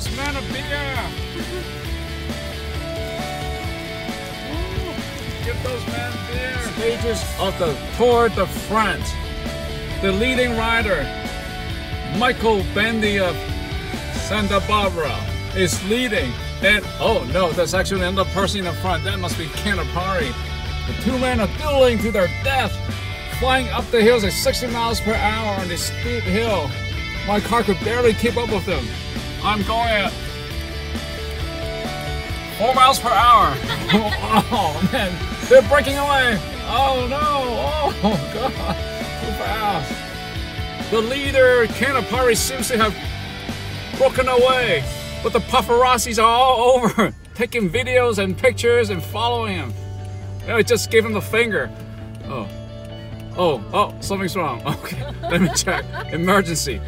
here. Give those men beer. Stages of the Tour de France. The leading rider, Michael Bendy of Santa Barbara, is leading. And oh no, that's actually another person in the front. That must be Canapari. The two men are dueling to their death, flying up the hills at 60 miles per hour on this steep hill. My car could barely keep up with them. I'm going at four miles per hour. Oh, oh man, they're breaking away. Oh no, oh god, too fast. The leader, Canapari, seems to have broken away, but the paparazzis are all over, taking videos and pictures and following him. I just gave him the finger. Oh. Oh, oh, something's wrong. Okay, let me check. Emergency.